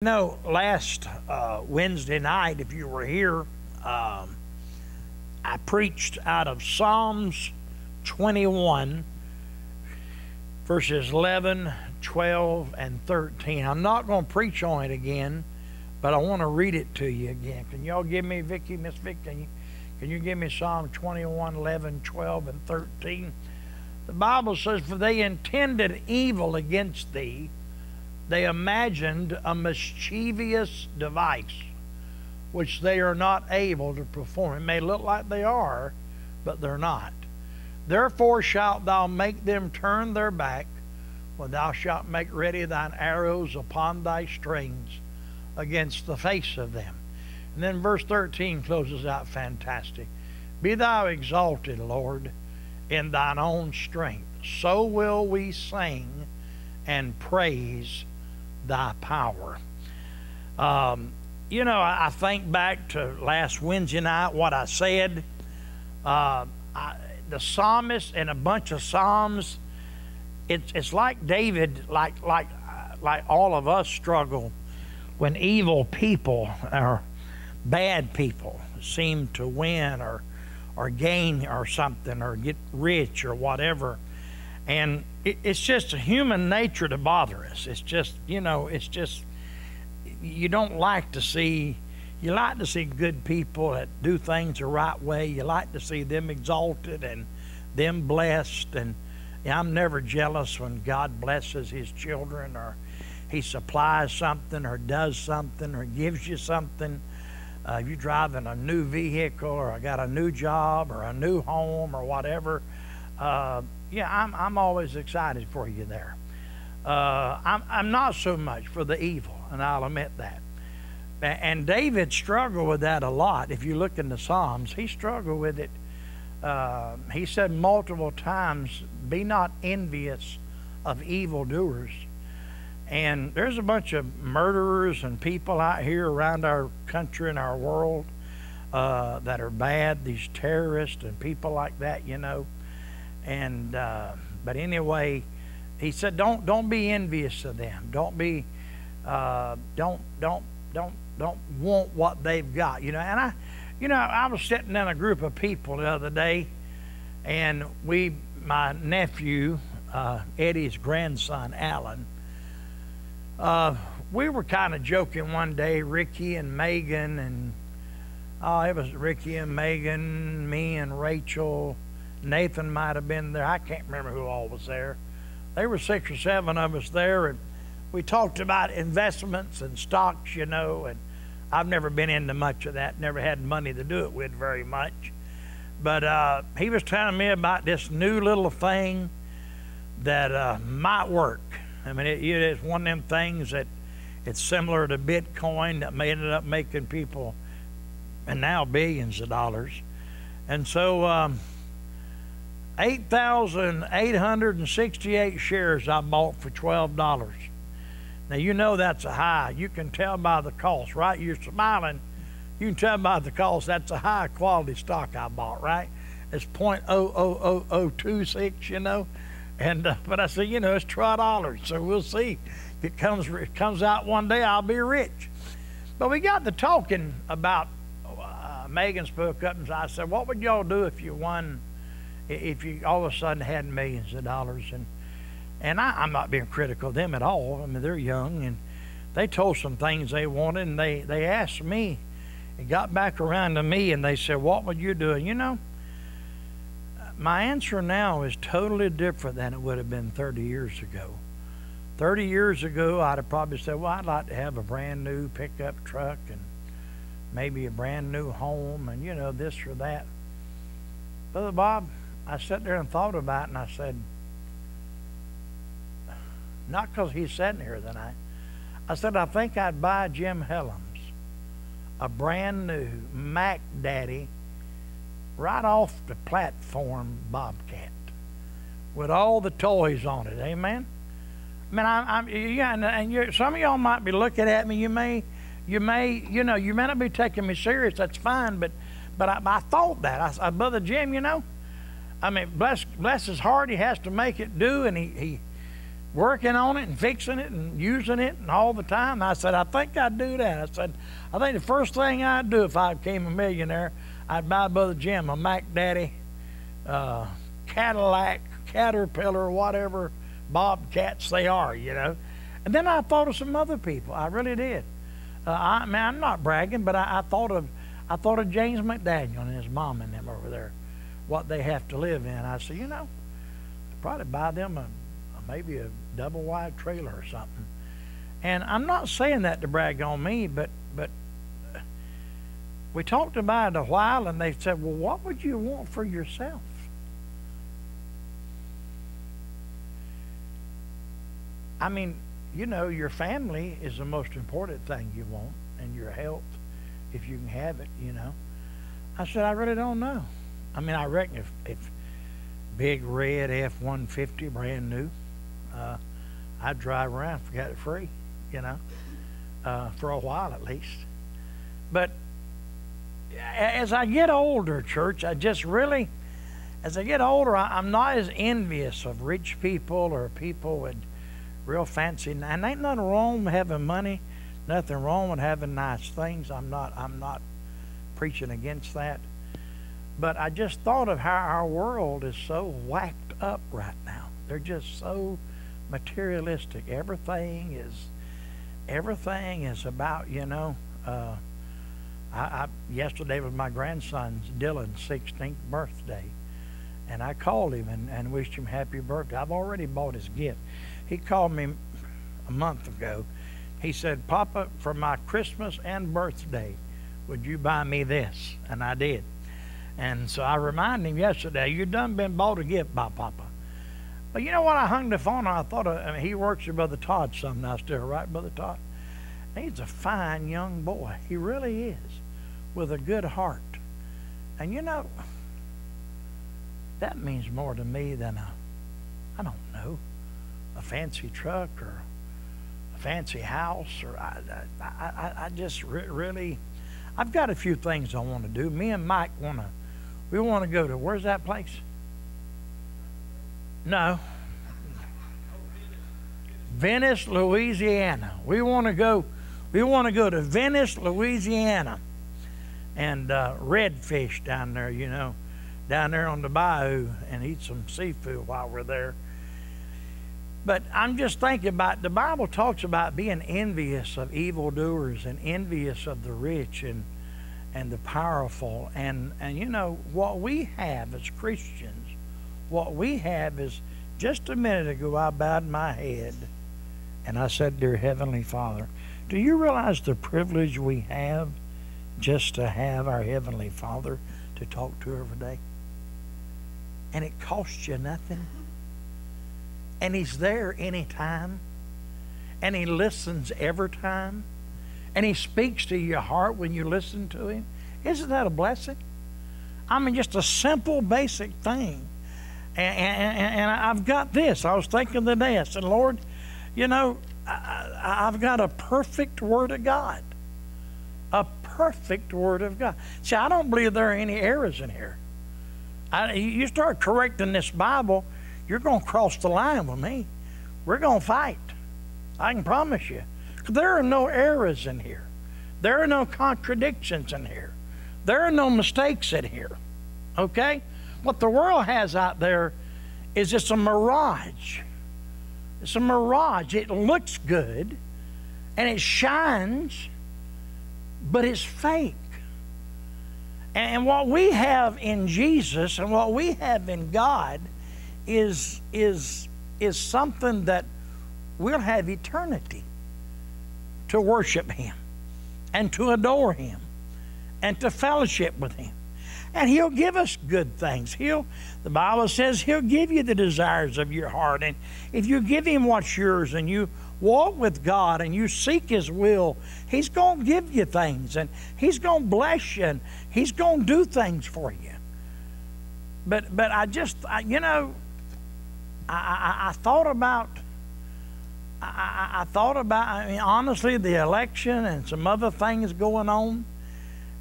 You know, last uh, Wednesday night, if you were here, um, I preached out of Psalms 21, verses 11, 12, and 13. I'm not going to preach on it again, but I want to read it to you again. Can y'all give me, Vicky, Miss Vicky, can you, can you give me Psalm 21, 11, 12, and 13? The Bible says, For they intended evil against thee they imagined a mischievous device which they are not able to perform. It may look like they are, but they're not. Therefore shalt thou make them turn their back when thou shalt make ready thine arrows upon thy strings against the face of them. And then verse 13 closes out fantastic. Be thou exalted, Lord, in thine own strength. So will we sing and praise thy power. Um, you know, I, think back to last Wednesday night, what I said. Uh, I, the psalmist and a bunch of psalms, it's, it's like David, like, like, like all of us struggle when evil people or bad people seem to win or, or gain or something or get rich or whatever. And it, it's just a human nature to bother us. It's just, you know, it's just, you don't like to see, you like to see good people that do things the right way. You like to see them exalted and them blessed. And I'm never jealous when God blesses his children or he supplies something or does something or gives you something. Uh, you're driving a new vehicle or I got a new job or a new home or whatever, uh, yeah, I'm, I'm always excited for you there. Uh, I'm, I'm not so much for the evil, and I'll admit that. And David struggled with that a lot. If you look in the Psalms, he struggled with it. Uh, he said multiple times, Be not envious of evildoers. And there's a bunch of murderers and people out here around our country and our world uh, that are bad, these terrorists and people like that, you know. And uh, but anyway, he said, don't don't be envious of them. Don't be uh, don't don't don't don't want what they've got. You know, and I, you know, I was sitting in a group of people the other day, and we, my nephew, uh, Eddie's grandson, Alan. Uh, we were kind of joking one day, Ricky and Megan, and oh, it was Ricky and Megan, me and Rachel Nathan might have been there. I can't remember who all was there. There were six or seven of us there, and we talked about investments and stocks, you know, and I've never been into much of that, never had money to do it with very much. But uh, he was telling me about this new little thing that uh, might work. I mean, it, it is one of them things that it's similar to Bitcoin that may ended up making people, and now billions of dollars. And so, um, 8,868 shares I bought for $12. Now, you know that's a high. You can tell by the cost, right? You're smiling. You can tell by the cost that's a high quality stock I bought, right? It's .00026, you know. And uh, but I said, you know, it's twelve dollars, so we'll see. If it comes it comes out one day, I'll be rich. But we got to talking about. Uh, Megan spoke up and I said, "What would y'all do if you won if you all of a sudden had millions of dollars and and I, I'm not being critical of them at all. I mean they're young and they told some things they wanted and they, they asked me it got back around to me and they said, What would you do? And you know, my answer now is totally different than it would have been 30 years ago. 30 years ago, I'd have probably said, Well, I'd like to have a brand new pickup truck and maybe a brand new home and, you know, this or that. Brother Bob, I sat there and thought about it, and I said, not because he's sitting here tonight. I said, I think I'd buy Jim Helms a brand new Mac Daddy right off the platform Bobcat with all the toys on it. Amen. I mean, I'm, I'm yeah, and, and some of y'all might be looking at me. You may, you may, you know, you may not be taking me serious. That's fine, but, but I, I thought that. I, I, uh, brother Jim, you know, I mean, bless bless his heart, he has to make it do, and he he working on it and fixing it and using it and all the time. I said, I think I'd do that. I said, I think the first thing I'd do if I became a millionaire, I'd buy Brother Jim a Mac Daddy, uh, Cadillac, Caterpillar, whatever Bobcats they are, you know. And then I thought of some other people. I really did. Uh, I mean, I'm not bragging, but I, I thought of I thought of James McDaniel and his mom and them over there, what they have to live in. I said, you know, I'd probably buy them a, a maybe a double wide trailer or something. And I'm not saying that to brag on me, but but we talked about it a while, and they said, well, what would you want for yourself? I mean, you know, your family is the most important thing you want, and your health, if you can have it, you know. I said, I really don't know. I mean, I reckon if, if big red F 150, brand new, uh, I'd drive around, forget it free, you know, uh, for a while at least. But as I get older, church, I just really, as I get older, I, I'm not as envious of rich people or people with real fancy. And ain't nothing wrong with having money. Nothing wrong with having nice things. I'm not. I'm not preaching against that. But I just thought of how our world is so whacked up right now. They're just so materialistic. Everything is. Everything is about you know. Uh, I, I yesterday was my grandson's Dylan's 16th birthday, and I called him and, and wished him happy birthday. I've already bought his gift. He called me a month ago. He said, Papa, for my Christmas and birthday, would you buy me this? And I did. And so I reminded him yesterday, you done been bought a gift by Papa. But you know what? I hung the phone. I thought of, I mean, he works with Brother Todd some now still, right, Brother Todd? He's a fine young boy. He really is, with a good heart. And you know, that means more to me than a, I don't know, a fancy truck or a fancy house or I, I, I, I just re- really I've got a few things I want to do. Me and Mike want to we want to go to where's that place? No. Venice, Louisiana. We want to go we want to go to Venice, Louisiana. And uh, redfish down there, you know, down there on the bayou and eat some seafood while we're there. But I'm just thinking about the Bible talks about being envious of evildoers and envious of the rich and and the powerful. And and you know what we have as Christians, what we have is just a minute ago I bowed my head and I said, Dear Heavenly Father, do you realize the privilege we have just to have our Heavenly Father to talk to every day? And it costs you nothing. And He's there anytime, and He listens every time, and He speaks to your heart when you listen to Him. Isn't that a blessing? I mean, just a simple, basic thing. And, and, and I've got this. I was thinking today, I said, Lord, you know, I, have got a perfect Word of God. A perfect Word of God. See, I don't believe there are any errors in here. I, you start correcting this Bible, you're going to cross the line with me. We're going to fight. I can promise you. There are no errors in here. There are no contradictions in here. There are no mistakes in here. Okay? What the world has out there is it's a mirage. It's a mirage. It looks good and it shines, but it's fake. And what we have in Jesus and what we have in God is, is, is something that we'll have eternity to worship Him and to adore Him and to fellowship with Him. And He'll give us good things. He'll, the Bible says He'll give you the desires of your heart. And if you give Him what's yours and you walk with God and you seek His will, He's going to give you things and He's going to bless you and He's going to do things for you. But, but I just, I, you know, I, I, I thought about I, I, thought about, I mean, honestly, the election and some other things going on.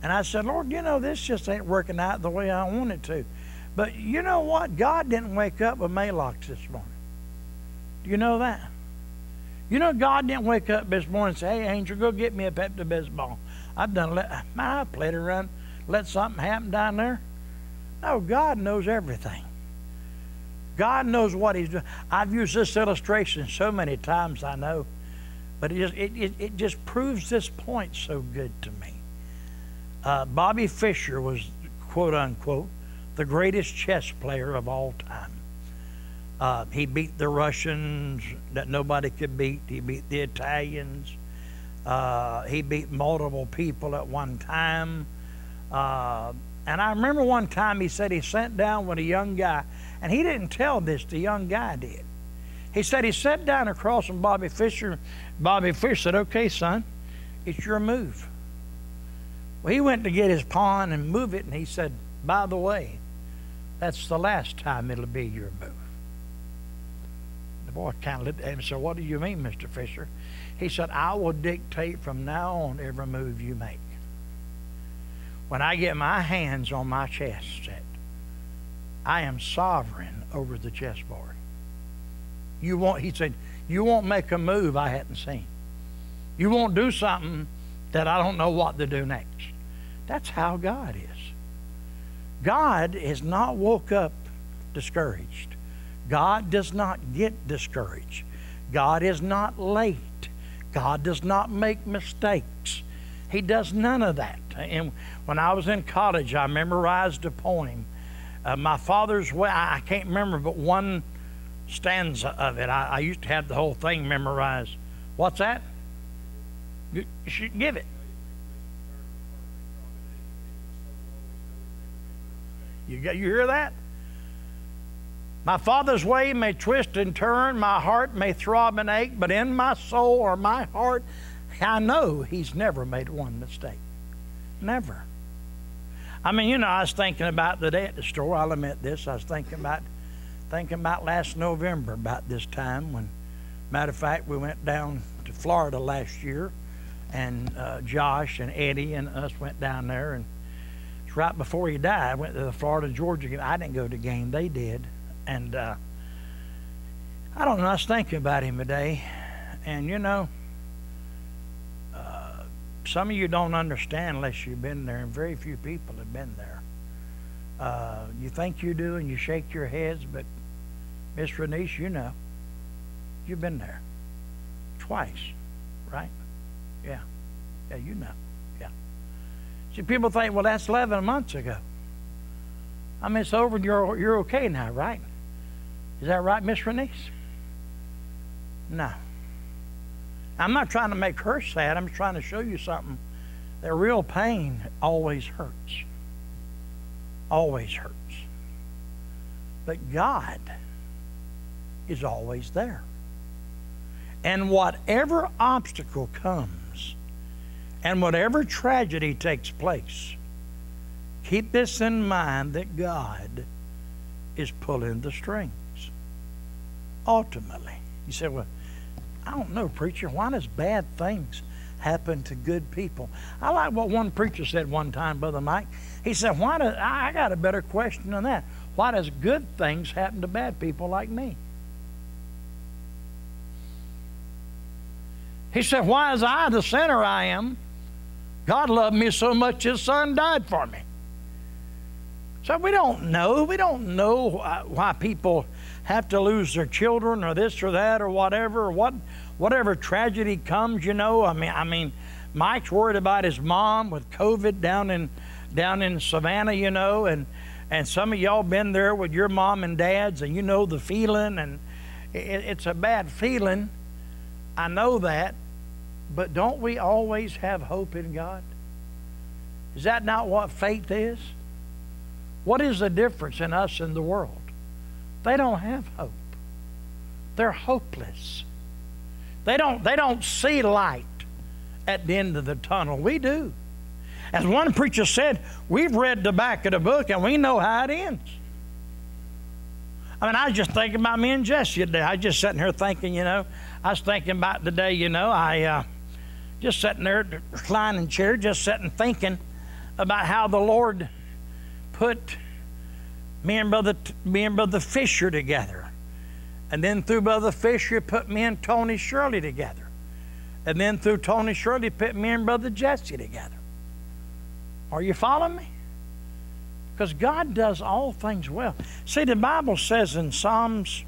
And I said, Lord, you know, this just ain't working out the way I want it to. But you know what? God didn't wake up with Maalox this morning. Do you know that? You know, God didn't wake up this morning and say, hey, Angel, go get me a Pepto Bismol. I've done, let, man, I played around, let something happen down there. No, God knows everything. God knows what He's doing. I've used this illustration so many times, I know, but it just, it, it, it just proves this point so good to me. Uh, Bobby Fischer was, quote unquote, the greatest chess player of all time. Uh, he beat the Russians that nobody could beat. He beat the Italians. Uh, he beat multiple people at one time. Uh, and I remember one time he said he sat down with a young guy, and he didn't tell this, the young guy did. He said he sat down across from Bobby Fischer. Bobby Fischer said, Okay, son, it's your move. Well, he went to get his pawn and move it, and he said, By the way, that's the last time it'll be your move. The boy kind of looked at him and said, What do you mean, Mr. Fischer? He said, I will dictate from now on every move you make. When I get my hands on my chess set, I am sovereign over the chessboard. You won't, he said, you won't make a move I hadn't seen. You won't do something that I don't know what to do next. That's how God is. God has not woke up discouraged. God does not get discouraged. God is not late. God does not make mistakes. He does none of that. And when I was in college, I memorized a poem. Uh, my father's way, I can't remember but one stanza of it. I, I used to have the whole thing memorized. What's that? You should give it. You, you hear that? My father's way may twist and turn, my heart may throb and ache, but in my soul or my heart, I know he's never made one mistake. Never. I mean, you know, I was thinking about the day at the store. I'll admit this. I was thinking about thinking about last November about this time when, matter of fact, we went down to Florida last year, and uh, Josh and Eddie and us went down there, and it's right before he died. I went to the Florida Georgia game. I didn't go to the game; they did and uh, I don't know. I was thinking about him today, and you know, some of you don't understand unless you've been there, and very few people have been there. Uh, you think you do, and you shake your heads, but Miss Renice, you know, you've been there twice, right? Yeah, yeah, you know, yeah. See, people think, well, that's 11 months ago. I mean, it's over, and you're you're okay now, right? Is that right, Miss Renice? No. I'm not trying to make her sad. I'm just trying to show you something. That real pain always hurts. Always hurts. But God is always there. And whatever obstacle comes, and whatever tragedy takes place, keep this in mind that God is pulling the strings ultimately. You say, well, I don't know, preacher. Why does bad things happen to good people? I like what one preacher said one time, Brother Mike. He said, why does I got a better question than that. Why does good things happen to bad people like me? He said, why is I the sinner I am? God loved me so much his son died for me. So we don't know. We don't know why people have to lose their children or this or that or whatever or what whatever tragedy comes, you know. I mean I mean Mike's worried about his mom with COVID down in down in Savannah, you know, and and some of y'all been there with your mom and dads and you know the feeling and it, it's a bad feeling. I know that, but don't we always have hope in God? Is that not what faith is? What is the difference in us and the world? They don't have hope. They're hopeless. They don't, they don't see light at the end of the tunnel. We do. As one preacher said, we've read the back of the book and we know how it ends. I mean, I was just thinking about me and Jesse today. I was just sitting here thinking, you know, I was thinking about the day, you know, I uh, just sitting there, reclining chair, just sitting thinking about how the Lord put me and brother me and brother Fisher together, And then through Brother Fisher, put me and Tony Shirley together. And then through Tony Shirley, put me and Brother Jesse together. Are you following me? Because God does all things well. See, the Bible says in Psalms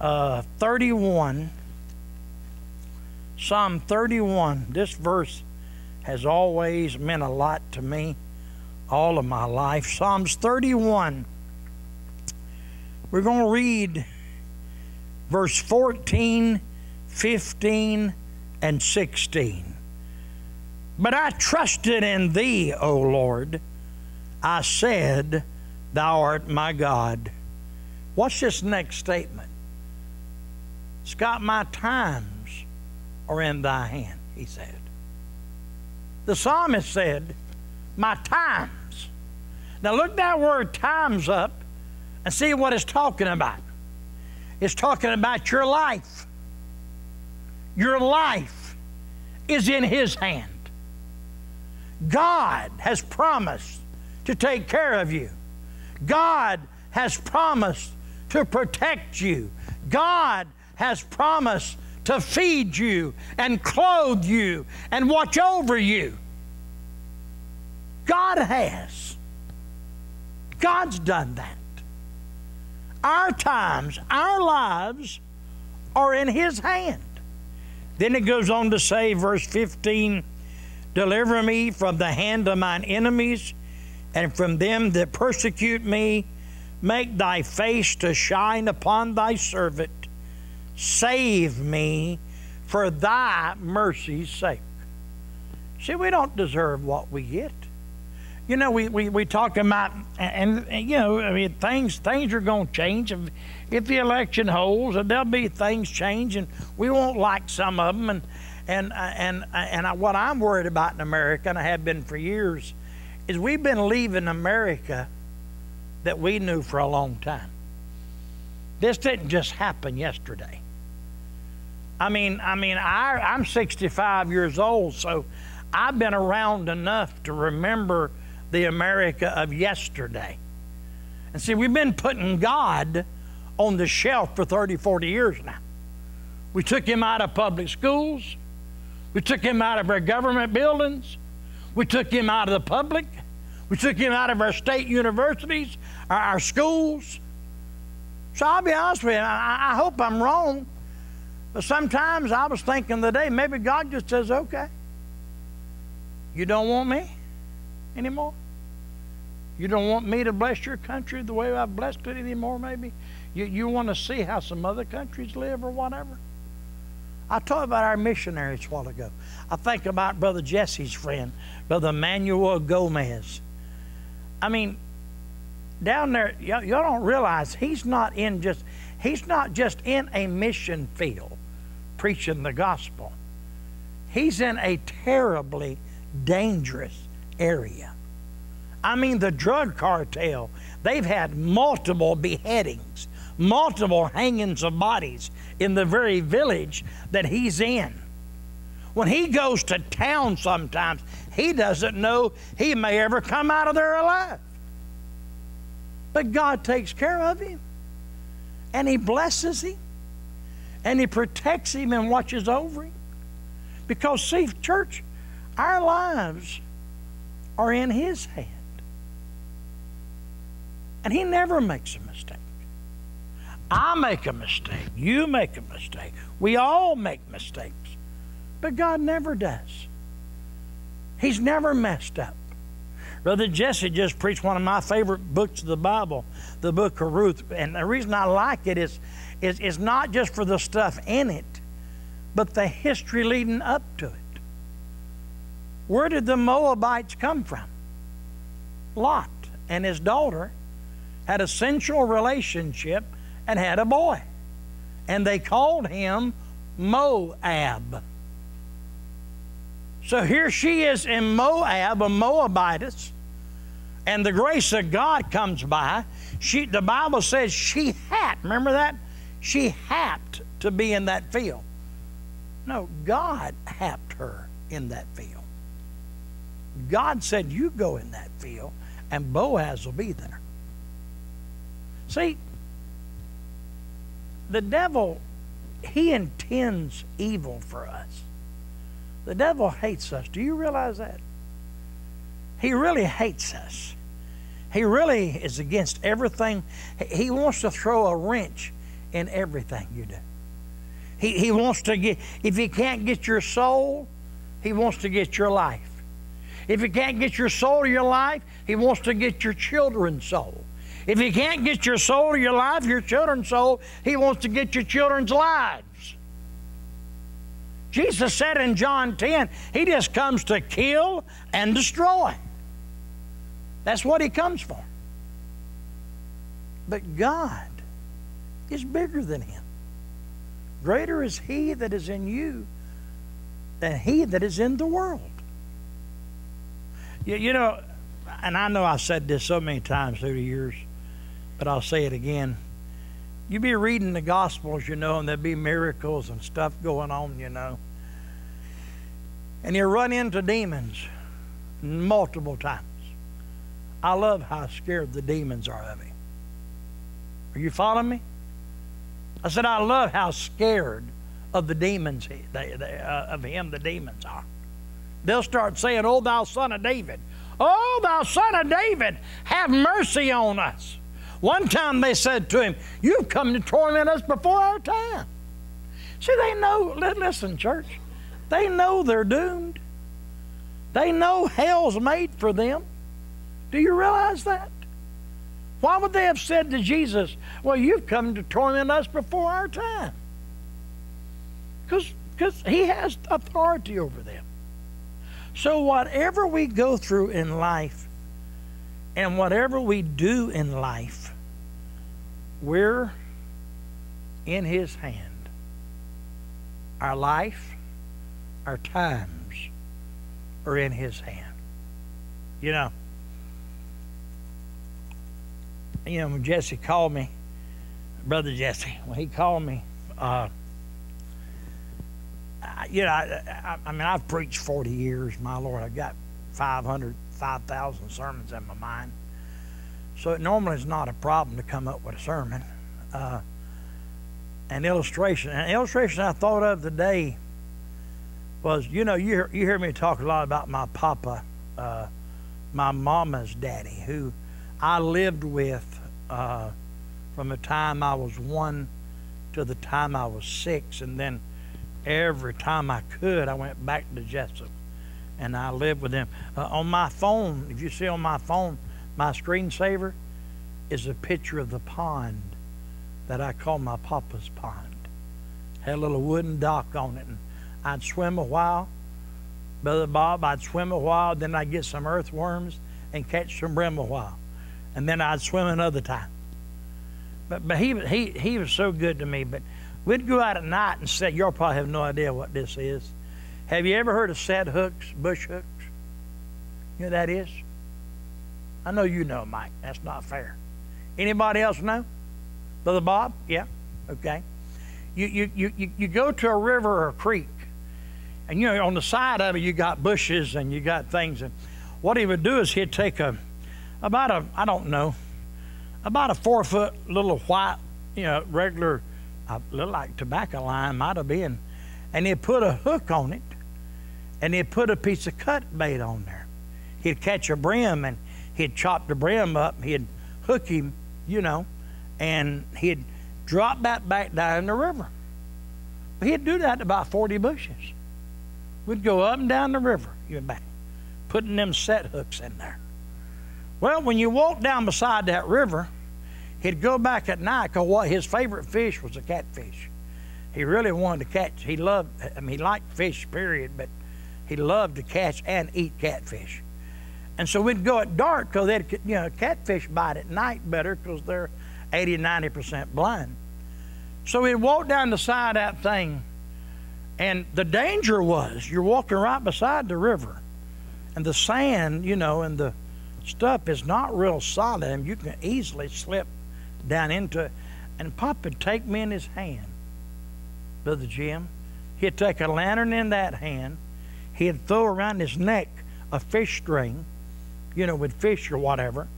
uh, 31, Psalm 31, this verse has always meant a lot to me all of my life. Psalms 31. We're going to read verse 14, 15, and 16. But I trusted in thee, O Lord. I said, Thou art my God. What's this next statement? Scott, my times are in thy hand, he said. The psalmist said, My times. Now look that word times up and see what it's talking about. It's talking about your life. Your life is in his hand. God has promised to take care of you. God has promised to protect you. God has promised to feed you and clothe you and watch over you. God has. God's done that. Our times, our lives are in His hand. Then it goes on to say, verse 15, Deliver me from the hand of mine enemies and from them that persecute me. Make thy face to shine upon thy servant. Save me for thy mercy's sake. See, we don't deserve what we get. You know, we, we, we talk about, and, and, you know, I mean, things things are going to change. If, if the election holds, there'll be things change, and we won't like some of them. And, and, uh, and, uh, and I, what I'm worried about in America, and I have been for years, is we've been leaving America that we knew for a long time. This didn't just happen yesterday. I mean, I mean, I, I'm 65 years old, so I've been around enough to remember the America of yesterday. And see, we've been putting God on the shelf for 30, 40 years now. We took him out of public schools. We took him out of our government buildings. We took him out of the public. We took him out of our state universities, our, our schools. So I'll be honest with you, I, I hope I'm wrong. But sometimes I was thinking today, maybe God just says, okay, you don't want me anymore? You don't want me to bless your country the way I've blessed it anymore, maybe? You, you want to see how some other countries live or whatever? I talked about our missionaries a while ago. I think about Brother Jesse's friend, Brother Manuel Gomez. I mean, down there, y'all, don't realize he's not in just he's not just in a mission field preaching the gospel. He's in a terribly dangerous area. I mean, the drug cartel, they've had multiple beheadings, multiple hangings of bodies in the very village that he's in. When he goes to town sometimes, he doesn't know he may ever come out of there alive. But God takes care of him, and he blesses him, and he protects him and watches over him. Because, see, church, our lives are in his hand. And he never makes a mistake. I make a mistake. You make a mistake. We all make mistakes. But God never does. He's never messed up. Brother Jesse just preached one of my favorite books of the Bible, the book of Ruth. And the reason I like it is, is, is not just for the stuff in it, but the history leading up to it. Where did the Moabites come from? Lot and his daughter had a sensual relationship and had a boy. And they called him Moab. So here she is in Moab, a Moabitess, and the grace of God comes by. She, the Bible says she had, remember that? She happed to be in that field. No, God happed her in that field. God said, You go in that field, and Boaz will be there. See, the devil, he intends evil for us. The devil hates us. Do you realize that? He really hates us. He really is against everything. He wants to throw a wrench in everything you do. He, he wants to get, if he can't get your soul, he wants to get your life. If he can't get your soul to your life, he wants to get your children's soul. If he can't get your soul to your life, your children's soul, he wants to get your children's lives. Jesus said in John 10, he just comes to kill and destroy. That's what he comes for. But God is bigger than him. Greater is he that is in you than he that is in the world. You, you know, and I know I've said this so many times through the years, but I'll say it again. You be reading the Gospels, you know, and there'll be miracles and stuff going on, you know. And you run into demons multiple times. I love how scared the demons are of him. Are you following me? I said, I love how scared of the demons, he, they, they, uh, of him, the demons are. They'll start saying, Oh, thou son of David. Oh, thou son of David, have mercy on us. One time they said to him, You've come to torment us before our time. See, they know, listen, church, they know they're doomed. They know hell's made for them. Do you realize that? Why would they have said to Jesus, Well, you've come to torment us before our time? Because he has authority over them. So, whatever we go through in life and whatever we do in life, we're in his hand. Our life, our times are in his hand. You know, you know, when Jesse called me, brother Jesse, when he called me, uh, you know, I, I, I, mean, I've preached 40 years, my Lord. I've got 500, 5,000 sermons in my mind. So it normally is not a problem to come up with a sermon. Uh, an illustration. An illustration I thought of today was, you know, you you hear me talk a lot about my papa, uh, my mama's daddy, who I lived with uh, from the time I was one to the time I was six, and then every time I could, I went back to Jesup, and I lived with them. Uh, on my phone, if you see on my phone, my screensaver is a picture of the pond that I call my papa's pond. Had a little wooden dock on it, and I'd swim a while. Brother Bob, I'd swim a while, then I'd get some earthworms and catch some brim a while and then I'd swim another time. But but he he he was so good to me. But we'd go out at night and set. Y'all probably have no idea what this is. Have you ever heard of set hooks, bush hooks? You know that is? I know you know, Mike. That's not fair. Anybody else know? Brother Bob? Yeah. Okay. You you you you, you go to a river or a creek, and you know on the side of it you got bushes and you got things. And what he would do is he'd take a about a, I don't know, about a four foot little white, you know, regular, uh, little like tobacco line might have been. And he'd put a hook on it and he'd put a piece of cut bait on there. He'd catch a brim and he'd chop the brim up, he'd hook him, you know, and he'd drop that back down the river. He'd do that to about 40 bushes. We'd go up and down the river, you back, putting them set hooks in there. Well, when you walk down beside that river, he'd go back at night because what his favorite fish was a catfish. He really wanted to catch. He loved. I mean, he liked fish, period, but he loved to catch and eat catfish. And so we'd go at dark because they'd, you know, catfish bite at night better because they're 80, 90 percent blind. So we'd walk down the side of that thing, and the danger was you're walking right beside the river, and the sand, you know, and the stuff is not real solid and you can easily slip down into it. And Pop would take me in his hand, Brother Jim. He'd take a lantern in that hand. He'd throw around his neck a fish string, you know, with fish or whatever.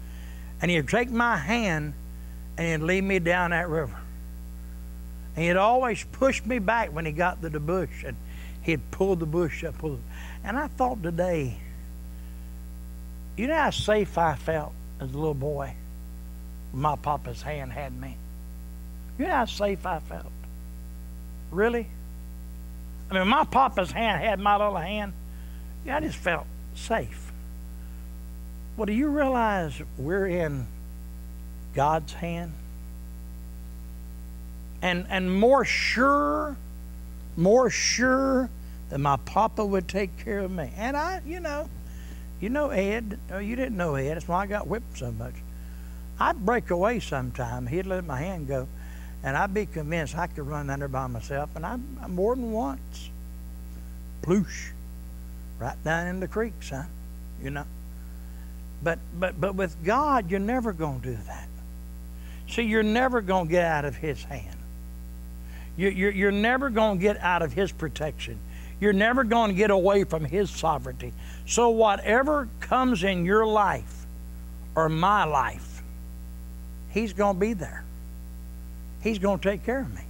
And he'd take my hand and he'd lead me down that river. And he'd always push me back when he got to the bush, and he'd pull the bush up. Pull and I thought today, you know how safe I felt as a little boy? My papa's hand had me. You know how safe I felt? Really? I mean, my papa's hand had my little hand. Yeah, I just felt safe. Well, do you realize we're in God's hand? And and more sure, more sure that my papa would take care of me. And I, you know, you know Ed. Oh, you didn't know Ed. That's why I got whipped so much. I'd break away sometime. He'd let my hand go, and I'd be convinced I could run under by myself. And I, more than once, ploosh, right down in the creek, son. You know. But but but with God, you're never going to do that. See, you're never going to get out of His hand. You, you're, you're never going to get out of His protection. You're never going to get away from His sovereignty. So, whatever comes in your life or my life, He's going to be there. He's going to take care of me.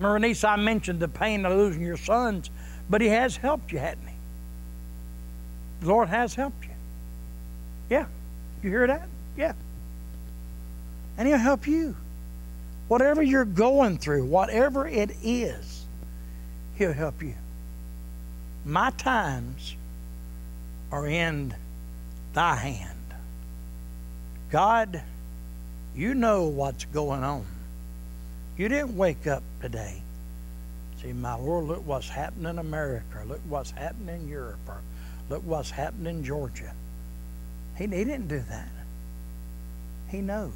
Bernice, I mentioned the pain of losing your sons, but He has helped you, hasn't He? The Lord has helped you. Yeah. You hear that? Yeah. And He'll help you. Whatever you're going through, whatever it is, He'll help you. My times are in thy hand. God, you know what's going on. You didn't wake up today. See, my Lord, look what's happening in America. Look what's happening in Europe. Or look what's happening in Georgia. He, he didn't do that. He knows.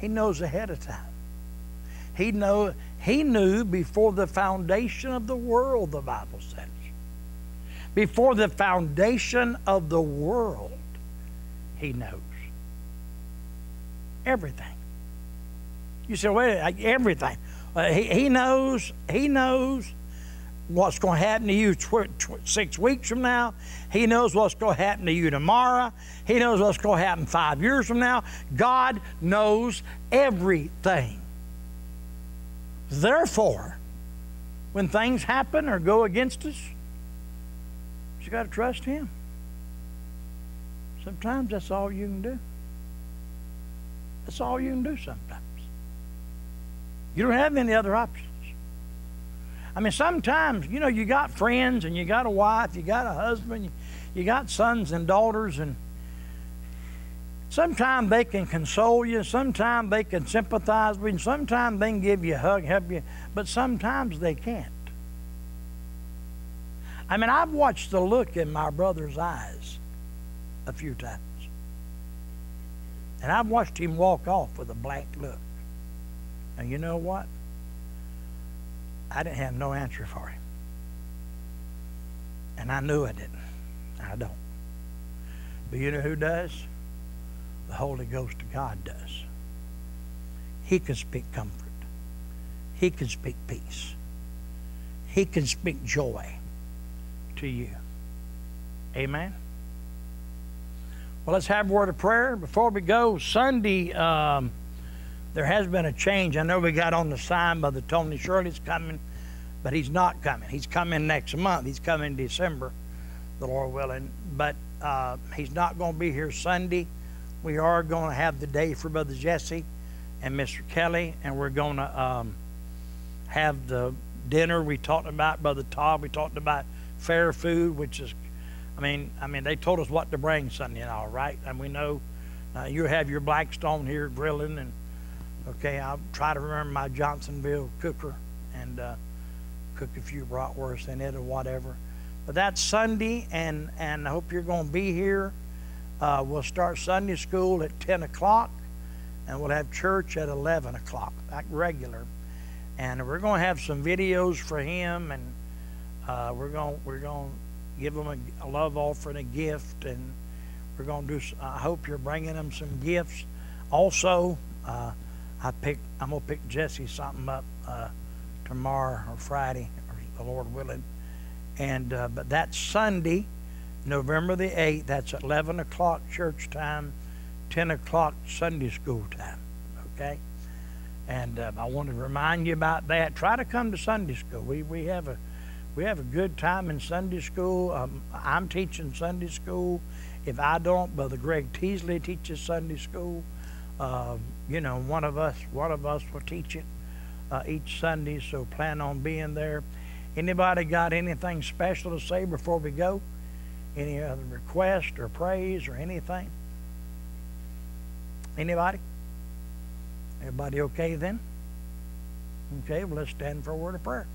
He knows ahead of time. He know he knew before the foundation of the world, the Bible says. Before the foundation of the world, he knows. Everything. You say, wait, everything. Uh, he, he knows, he knows what's going to happen to you tw- tw- six weeks from now. He knows what's going to happen to you tomorrow. He knows what's going to happen five years from now. God knows everything. Therefore, when things happen or go against us, you got to trust Him. Sometimes that's all you can do. That's all you can do sometimes. You don't have any other options. I mean, sometimes, you know, you got friends and you got a wife, you got a husband, you got sons and daughters, and sometimes they can console you, sometimes they can sympathize with you, sometimes they can give you a hug, help you, but sometimes they can't. I mean, I've watched the look in my brother's eyes a few times. And I've watched him walk off with a blank look. And you know what? I didn't have no answer for him. And I knew I didn't. I don't. But you know who does? The Holy Ghost of God does. He can speak comfort. He can speak peace. He can speak joy to you. Amen. Well, let's have a word of prayer. Before we go, Sunday, um, there has been a change. I know we got on the sign by the Tony Shirley's coming, but he's not coming. He's coming next month. He's coming in December, the Lord willing. But uh, he's not going to be here Sunday. We are going to have the day for Brother Jesse and Mr. Kelly, and we're going to um, have the dinner we talked about, Brother Todd. We talked about fair food, which is, I mean, I mean, they told us what to bring Sunday and all, right? And we know uh, you have your Blackstone here grilling and Okay, I'll try to remember my Johnsonville cooker and uh, cook a few bratwursts in it or whatever. But that's Sunday, and, and I hope you're going to be here. Uh, we'll start Sunday school at 10 o'clock, and we'll have church at 11 o'clock, like regular. And we're going to have some videos for him, and uh, we're going we're going give them a, a, love offering, a gift, and we're going to do. I hope you're bringing them some gifts. Also, uh, I pick. I'm gonna pick Jesse something up uh, tomorrow or Friday, or the Lord willing. And uh, but that's Sunday, November the eighth. That's at eleven o'clock church time, ten o'clock Sunday school time. Okay. And uh, I want to remind you about that. Try to come to Sunday school. We we have a we have a good time in Sunday school. Um, I'm teaching Sunday school. If I don't, Brother Greg Teasley teaches Sunday school. Um, you know, one of us one of us will teach it uh, each Sunday. So plan on being there. Anybody got anything special to say before we go? Any other request or praise or anything? Anybody? Everybody okay then? Okay, well, let's stand for a word of prayer.